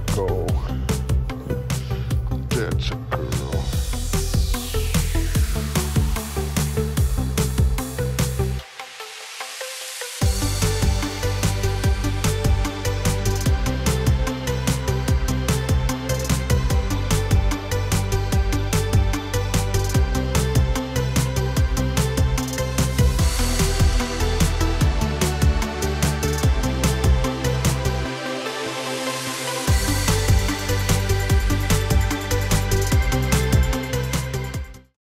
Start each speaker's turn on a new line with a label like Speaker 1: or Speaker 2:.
Speaker 1: Go. That's a girl.